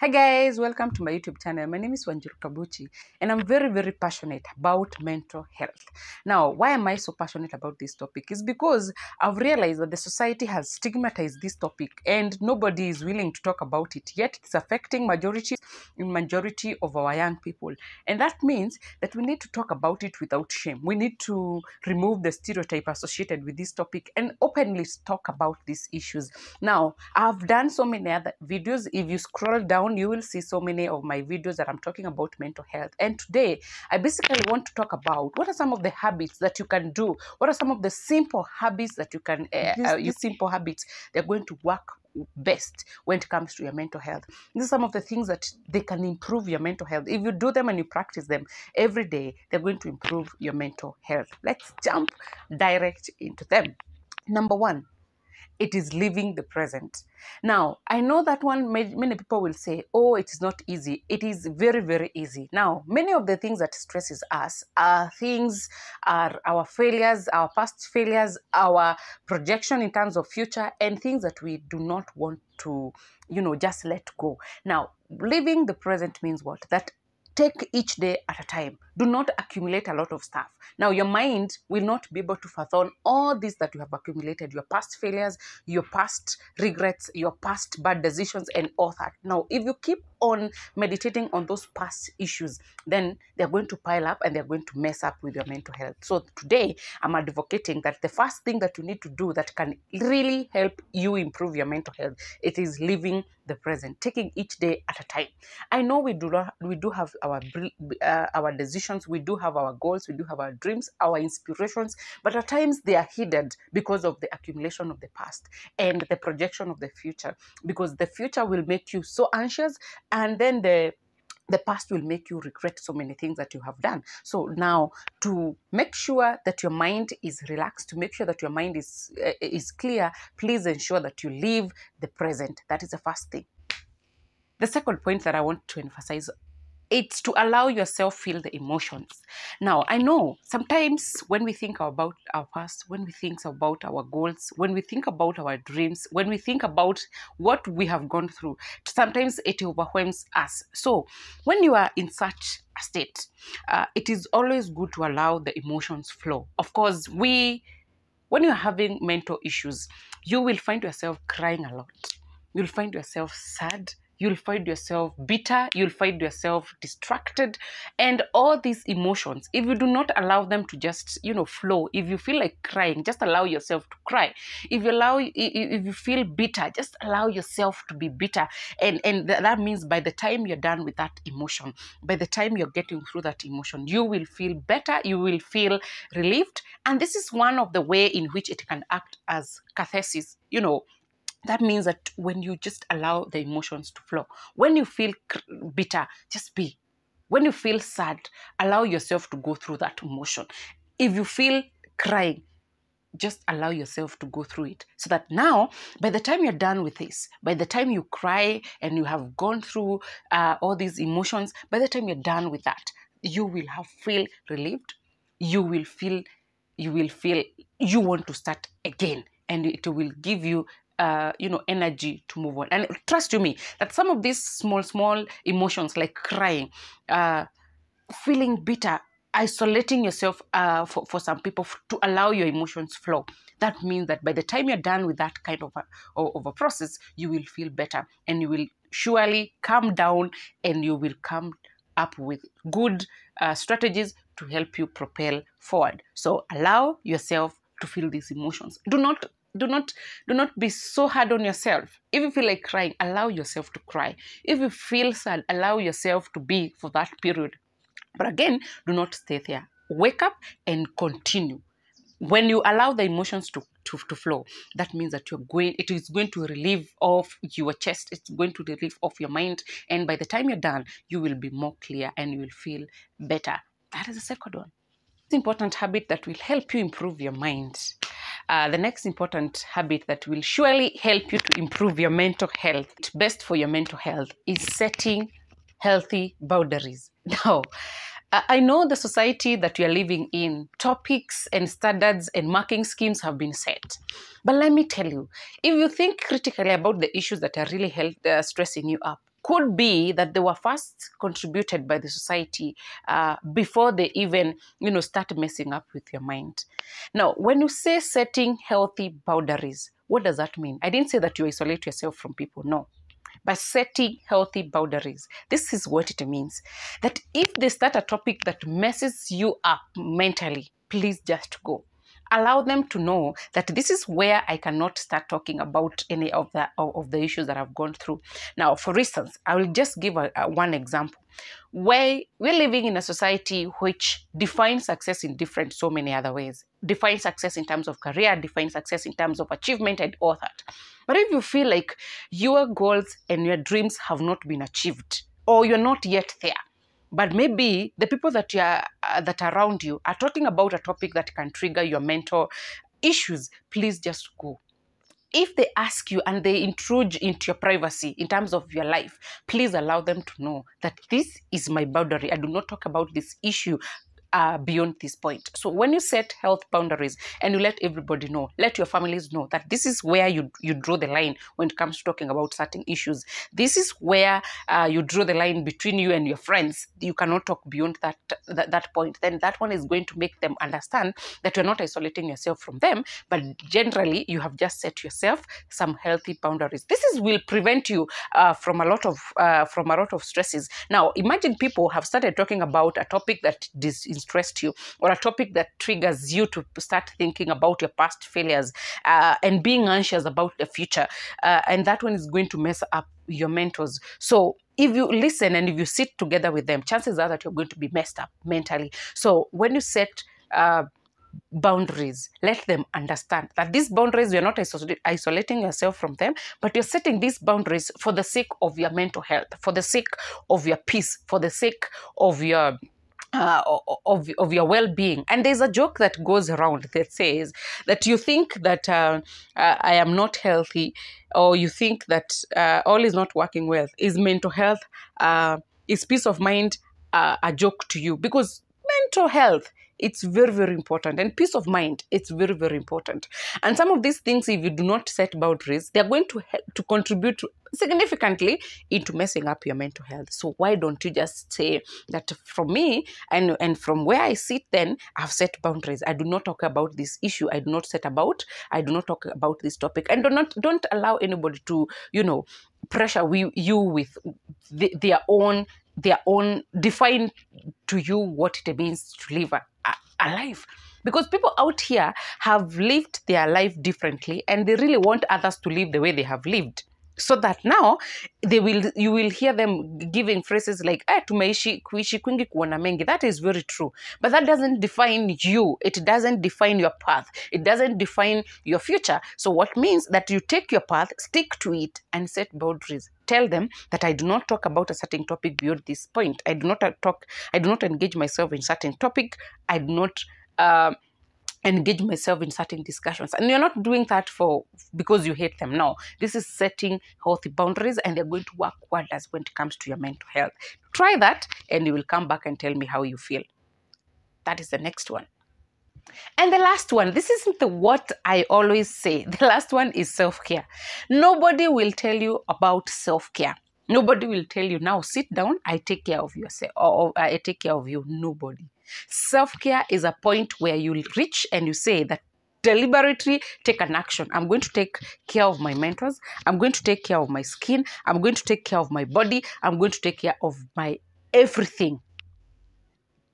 Hi guys, welcome to my YouTube channel. My name is Wanjiru Kabuchi and I'm very very passionate about mental health. Now, why am I so passionate about this topic? Is because I've realized that the society has stigmatized this topic and nobody is willing to talk about it. Yet it's affecting majority in majority of our young people. And that means that we need to talk about it without shame. We need to remove the stereotype associated with this topic and openly talk about these issues. Now, I've done so many other videos. If you scroll down, you will see so many of my videos that I'm talking about mental health. And today, I basically want to talk about what are some of the habits that you can do. What are some of the simple habits that you can uh, uh, use? Simple habits they're going to work best when it comes to your mental health. These are some of the things that they can improve your mental health. If you do them and you practice them every day, they're going to improve your mental health. Let's jump direct into them. Number one, it is living the present. Now, I know that one, many people will say, oh, it is not easy. It is very, very easy. Now, many of the things that stresses us are things, are our failures, our past failures, our projection in terms of future, and things that we do not want to, you know, just let go. Now, living the present means what? That take each day at a time. Do not accumulate a lot of stuff. Now, your mind will not be able to fathom all this that you have accumulated your past failures, your past regrets, your past bad decisions, and all that. Now, if you keep on meditating on those past issues, then they're going to pile up and they're going to mess up with your mental health. So, today, I'm advocating that the first thing that you need to do that can really help you improve your mental health it is living the present taking each day at a time i know we do not we do have our uh, our decisions we do have our goals we do have our dreams our inspirations but at times they are hidden because of the accumulation of the past and the projection of the future because the future will make you so anxious and then the the past will make you regret so many things that you have done. So now, to make sure that your mind is relaxed, to make sure that your mind is uh, is clear, please ensure that you live the present. That is the first thing. The second point that I want to emphasize it's to allow yourself feel the emotions. Now i know sometimes when we think about our past when we think about our goals when we think about our dreams when we think about what we have gone through sometimes it overwhelms us. So when you are in such a state uh, it is always good to allow the emotions flow. Of course we when you're having mental issues you will find yourself crying a lot. You'll find yourself sad you'll find yourself bitter, you'll find yourself distracted, and all these emotions. If you do not allow them to just, you know, flow, if you feel like crying, just allow yourself to cry. If you allow, if you feel bitter, just allow yourself to be bitter, and and that means by the time you're done with that emotion, by the time you're getting through that emotion, you will feel better, you will feel relieved, and this is one of the way in which it can act as catharsis. You know, that means that when you just allow the emotions to flow when you feel bitter just be. When you feel sad allow yourself to go through that emotion. If you feel crying just allow yourself to go through it so that now by the time you're done with this by the time you cry and you have gone through uh, all these emotions by the time you're done with that you will have feel relieved. You will feel you will feel you want to start again and it will give you uh, you know energy to move on. And trust you me that some of these small small emotions like crying uh, feeling bitter isolating yourself uh, for, for some people to allow your emotions flow that means that by the time you're done with that kind of a, of a process you will feel better and you will surely calm down and you will come up with good uh, strategies to help you propel forward. So allow yourself to feel these emotions. Do not do not do not be so hard on yourself. If you feel like crying allow yourself to cry. If you feel sad allow yourself to be for that period. But again do not stay there. Wake up and continue. When you allow the emotions to to, to flow that means that you're going it is going to relieve off your chest. It's going to relieve off your mind. And by the time you're done you will be more clear and you will feel better. That is the second one. It's important habit that will help you improve your mind uh, the next important habit that will surely help you to improve your mental health, best for your mental health, is setting healthy boundaries. Now, I know the society that we are living in, topics and standards and marking schemes have been set. But let me tell you, if you think critically about the issues that are really health, uh, stressing you up, could be that they were first contributed by the society uh, before they even you know start messing up with your mind now when you say setting healthy boundaries what does that mean i didn't say that you isolate yourself from people no but setting healthy boundaries. This is what it means. That if they start a topic that messes you up mentally, please just go. Allow them to know that this is where I cannot start talking about any of the of the issues that I've gone through. Now, for instance, I will just give a, a one example. Where we're living in a society which defines success in different so many other ways. Defines success in terms of career, defines success in terms of achievement and all that. But if you feel like your goals and your dreams have not been achieved, or you're not yet there, but maybe the people that you are uh, that are around you are talking about a topic that can trigger your mental issues, please just go. If they ask you and they intrude into your privacy in terms of your life, please allow them to know that this is my boundary. I do not talk about this issue uh, beyond this point. So when you set health boundaries and you let everybody know, let your families know that this is where you, you draw the line when it comes to talking about certain issues. This is where uh, you draw the line between you and your friends. You cannot talk beyond that, that, that point. Then that one is going to make them understand that you're not isolating yourself from them, but generally you have just set yourself some healthy boundaries. This is will prevent you uh, from a lot of uh, from a lot of stresses. Now imagine people have started talking about a topic that is interest you or a topic that triggers you to start thinking about your past failures uh, and being anxious about the future. Uh, and that one is going to mess up your mentors. So if you listen and if you sit together with them, chances are that you're going to be messed up mentally. So when you set uh, boundaries let them understand that these boundaries you're not isolating yourself from them but you're setting these boundaries for the sake of your mental health for the sake of your peace for the sake of your uh, of, of your well-being. And there's a joke that goes around that says that you think that uh, uh, i am not healthy or you think that uh, all is not working well. Is mental health uh, is peace of mind uh, a joke to you? Because mental health it's very very important. And peace of mind it's very very important. And some of these things if you do not set boundaries they're going to help to contribute to significantly into messing up your mental health. So why don't you just say that from me and and from where i sit then i've set boundaries. I do not talk about this issue. I do not set about i do not talk about this topic. And do not don't allow anybody to you know pressure we, you with the, their own their own define to you what it means to live a, a life. Because people out here have lived their life differently and they really want others to live the way they have lived so that now they will you will hear them giving phrases like eh, tumeishi kuishi kwingi kuona mengi. That is very true. But that doesn't define you. It doesn't define your path. It doesn't define your future. So what means that you take your path stick to it and set boundaries. Tell them that I do not talk about a certain topic beyond this point. I do not talk, I do not engage myself in certain topic. I do not uh, engage myself in certain discussions and you're not doing that for because you hate them no this is setting healthy boundaries and they're going to work wonders when it comes to your mental health try that and you will come back and tell me how you feel that is the next one and the last one, this isn't the what I always say. The last one is self care. Nobody will tell you about self care. Nobody will tell you now sit down, I take care of yourself, or I take care of you. Nobody. Self care is a point where you reach and you say that deliberately take an action. I'm going to take care of my mentors. I'm going to take care of my skin. I'm going to take care of my body. I'm going to take care of my everything.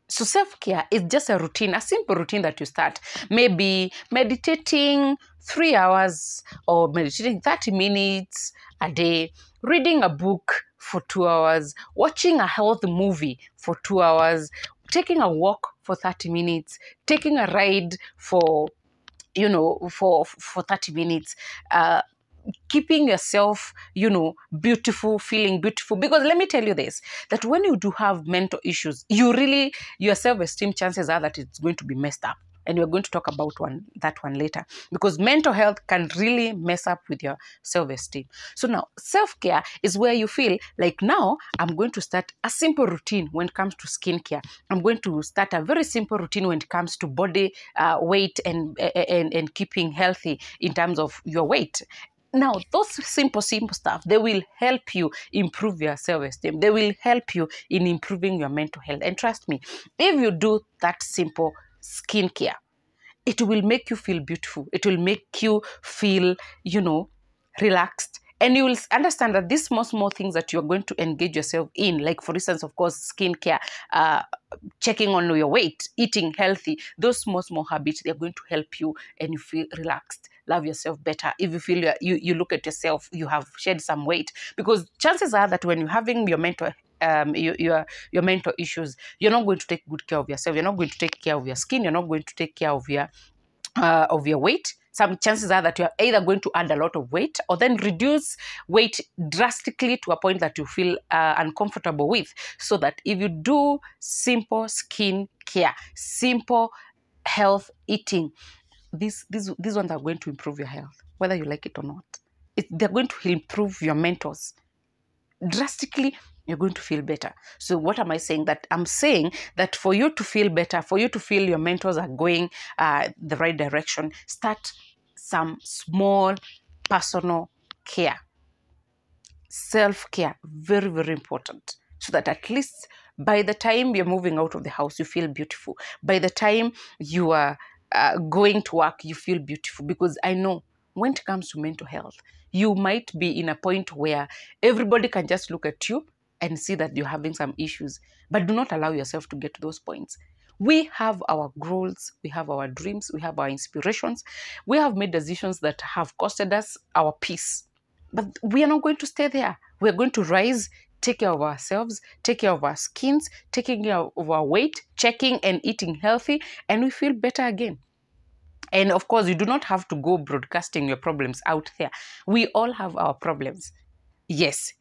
So self care is just a routine, a simple routine that you start. Maybe meditating three hours or meditating 30 minutes a day, reading a book for two hours, watching a health movie for two hours, taking a walk for 30 minutes, taking a ride for you know for for 30 minutes uh, keeping yourself you know beautiful feeling beautiful. Because let me tell you this that when you do have mental issues you really your self-esteem chances are that it's going to be messed up and we're going to talk about one that one later. Because mental health can really mess up with your self-esteem. So now self-care is where you feel like now i'm going to start a simple routine when it comes to skincare. I'm going to start a very simple routine when it comes to body uh, weight and, and and keeping healthy in terms of your weight. Now those simple simple stuff they will help you improve your self-esteem. They will help you in improving your mental health. And trust me if you do that simple skincare it will make you feel beautiful. It will make you feel you know relaxed. And you will understand that these small small things that you're going to engage yourself in like for instance of course skincare uh, checking on your weight eating healthy those small small habits they're going to help you and you feel relaxed love yourself better. If you feel you, you look at yourself you have shed some weight. Because chances are that when you're having your mental um, your, your your mental issues. You're not going to take good care of yourself. You're not going to take care of your skin. You're not going to take care of your uh, of your weight. Some chances are that you're either going to add a lot of weight or then reduce weight drastically to a point that you feel uh, uncomfortable with. So that if you do simple skin care simple health eating these these these ones are going to improve your health whether you like it or not. It, they're going to improve your mentors drastically you're going to feel better. So what am i saying? That i'm saying that for you to feel better for you to feel your mentors are going uh, the right direction start some small personal care. Self-care very very important. So that at least by the time you're moving out of the house you feel beautiful. By the time you are uh, going to work you feel beautiful. Because i know when it comes to mental health you might be in a point where everybody can just look at you and see that you're having some issues but do not allow yourself to get to those points we have our goals we have our dreams we have our inspirations we have made decisions that have costed us our peace but we are not going to stay there. We're going to rise, take care of ourselves, take care of our skins, taking care of our weight, checking and eating healthy, and we feel better again. And of course, you do not have to go broadcasting your problems out there. We all have our problems. Yes.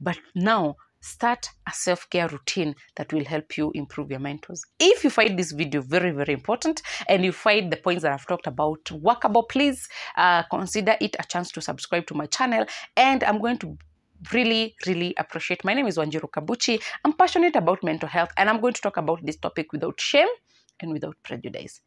But now start a self-care routine that will help you improve your mentors. If you find this video very, very important and you find the points that I've talked about workable, please uh, consider it a chance to subscribe to my channel. And I'm going to really, really appreciate. My name is Wanjiru Kabuchi. I'm passionate about mental health and I'm going to talk about this topic without shame and without prejudice.